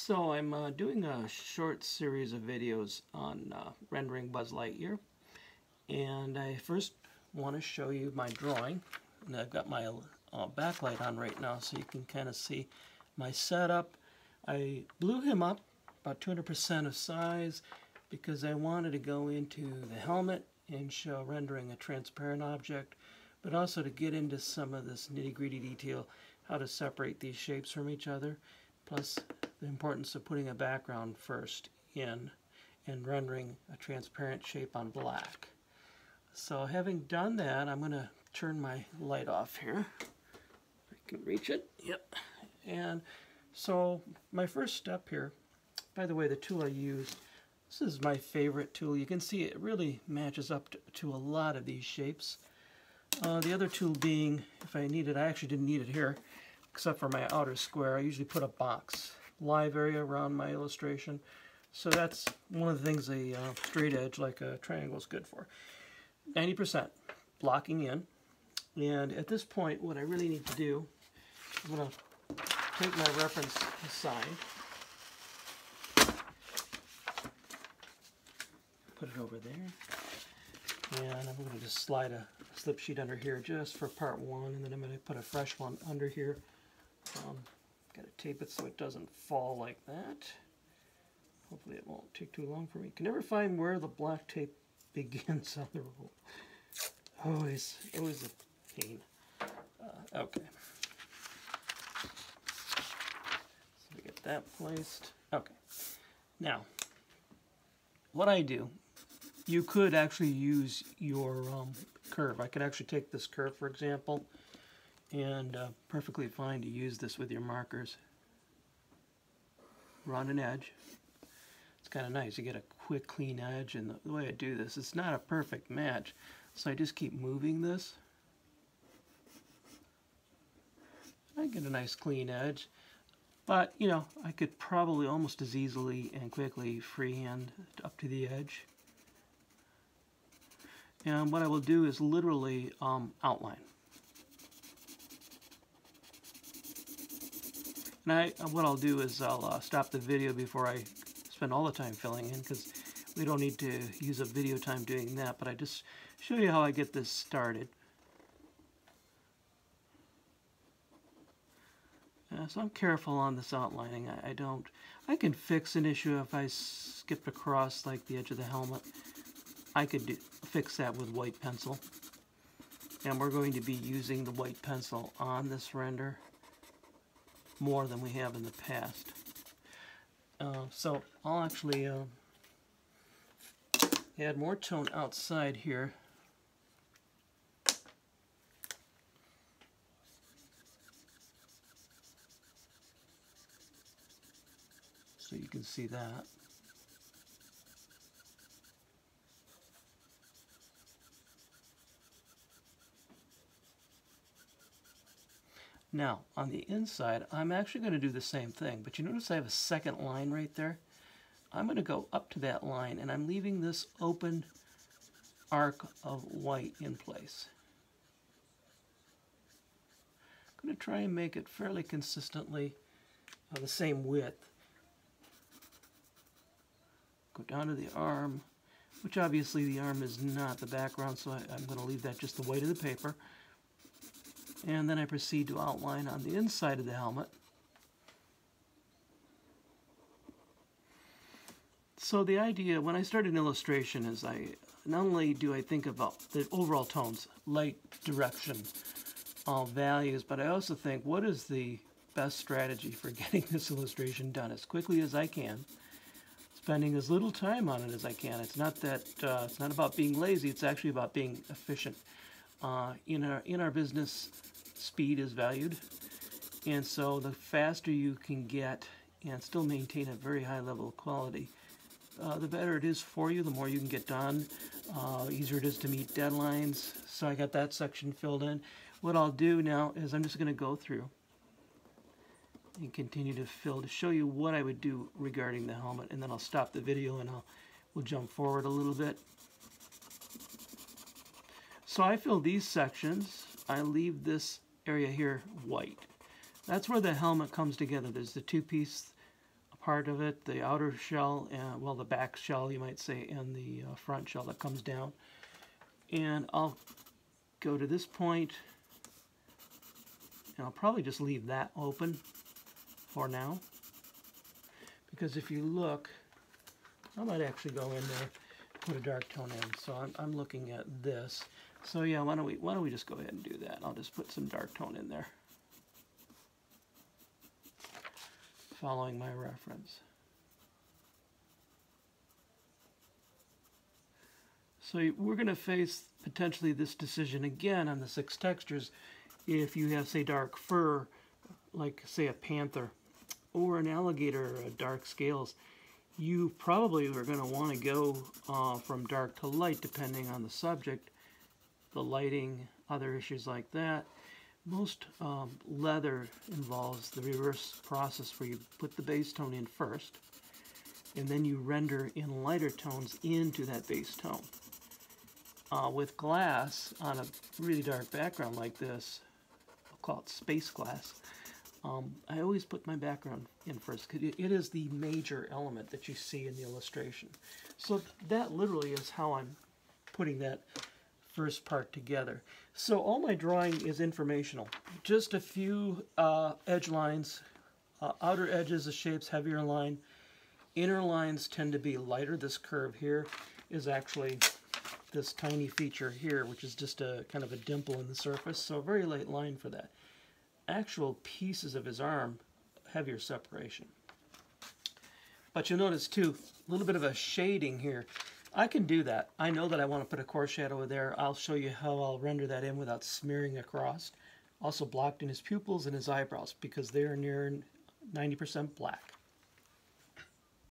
So I'm uh, doing a short series of videos on uh, rendering Buzz Lightyear. And I first want to show you my drawing. And I've got my uh, backlight on right now so you can kind of see my setup. I blew him up about 200% of size because I wanted to go into the helmet and show rendering a transparent object but also to get into some of this nitty-gritty detail how to separate these shapes from each other plus the importance of putting a background first in and rendering a transparent shape on black. So having done that, I'm going to turn my light off here. I can reach it. Yep. And so my first step here, by the way, the tool I used, this is my favorite tool. You can see it really matches up to, to a lot of these shapes. Uh, the other tool being, if I need it, I actually didn't need it here, except for my outer square. I usually put a box live area around my illustration. So that's one of the things a uh, straight edge like a triangle is good for. 90% blocking in. And at this point, what I really need to do, I'm going to take my reference aside, put it over there, and I'm going to just slide a slip sheet under here just for part one, and then I'm going to put a fresh one under here. Um, got to tape it so it doesn't fall like that. Hopefully it won't take too long for me. Can never find where the black tape begins on the roll. Always, always a pain. Uh, okay. So we get that placed. Okay. Now, what I do, you could actually use your um, curve. I could actually take this curve, for example, and uh, perfectly fine to use this with your markers. Run an edge. It's kind of nice. You get a quick, clean edge, and the, the way I do this, it's not a perfect match, so I just keep moving this. I get a nice clean edge, but you know, I could probably almost as easily and quickly freehand up to the edge. And what I will do is literally um, outline. I, what I'll do is I'll uh, stop the video before I spend all the time filling in because we don't need to use a video time doing that, but I just show you how I get this started. Uh, so I'm careful on this outlining. I, I, don't, I can fix an issue if I skipped across like the edge of the helmet. I could do, fix that with white pencil. And we're going to be using the white pencil on this render more than we have in the past. Uh, so I'll actually uh, add more tone outside here. So you can see that. Now, on the inside, I'm actually going to do the same thing, but you notice I have a second line right there? I'm going to go up to that line, and I'm leaving this open arc of white in place. I'm going to try and make it fairly consistently uh, the same width. Go down to the arm, which obviously the arm is not the background, so I, I'm going to leave that just the white of the paper and then I proceed to outline on the inside of the helmet. So the idea, when I start an illustration, is I not only do I think about the overall tones, light, direction, all values, but I also think what is the best strategy for getting this illustration done as quickly as I can, spending as little time on it as I can. It's not that uh, it's not about being lazy. It's actually about being efficient. Uh, in our in our business, speed is valued, and so the faster you can get and still maintain a very high level of quality, uh, the better it is for you. The more you can get done, uh, easier it is to meet deadlines. So I got that section filled in. What I'll do now is I'm just going to go through and continue to fill to show you what I would do regarding the helmet, and then I'll stop the video and I'll we'll jump forward a little bit. So I fill these sections. I leave this area here white. That's where the helmet comes together. There's the two piece part of it, the outer shell, and well, the back shell, you might say, and the uh, front shell that comes down. And I'll go to this point, and I'll probably just leave that open for now. Because if you look, I might actually go in there, put a dark tone in. So I'm, I'm looking at this. So yeah, why don't we why don't we just go ahead and do that? I'll just put some dark tone in there. Following my reference. So we're going to face potentially this decision again on the six textures if you have, say, dark fur, like, say, a panther, or an alligator, uh, dark scales. You probably are going to want to go uh, from dark to light depending on the subject, the lighting, other issues like that. Most um, leather involves the reverse process where you put the base tone in first, and then you render in lighter tones into that base tone. Uh, with glass on a really dark background like this, I'll call it space glass, um, I always put my background in first because it is the major element that you see in the illustration. So that literally is how I'm putting that first part together. So all my drawing is informational. Just a few uh, edge lines, uh, outer edges of shapes heavier line. Inner lines tend to be lighter. This curve here is actually this tiny feature here, which is just a kind of a dimple in the surface, so a very light line for that. Actual pieces of his arm, heavier separation. But you'll notice too, a little bit of a shading here. I can do that. I know that I want to put a core shadow there. I'll show you how I'll render that in without smearing across. Also blocked in his pupils and his eyebrows because they are near 90% black.